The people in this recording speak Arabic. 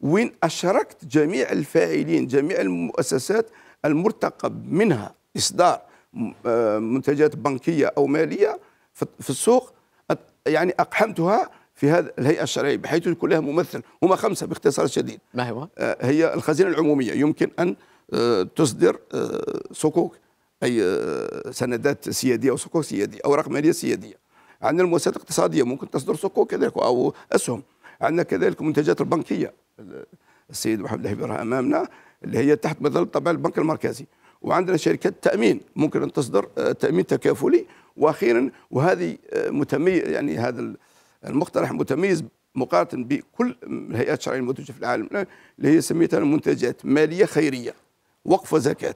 وين أشركت جميع الفاعلين جميع المؤسسات المرتقب منها إصدار آه، منتجات بنكية أو مالية في السوق يعني أقحمتها في هذا الهيئة الشرعية بحيث يكون لها ممثل هما خمسة باختصار شديد. ما هو؟ آه، هي الخزينة العمومية. يمكن أن آه، تصدر صكوك أي سندات سيادية أو صكوك سيادية اوراق ماليه سيادية. عندنا المؤسسات الاقتصادية ممكن تصدر صكوك كذلك أو أسهم. عندنا كذلك المنتجات البنكية. السيد محمد الحبيب أمامنا اللي هي تحت مظلة طبعا البنك المركزي. وعندنا شركات تأمين ممكن أن تصدر آه، تأمين تكافلي. وأخيرا وهذه آه، متميز يعني هذا المقترح متميز مقارنة بكل الهيئات الشرعيه المنتجة في العالم اللي هي سميتها منتجات مالية خيرية وقف زكاه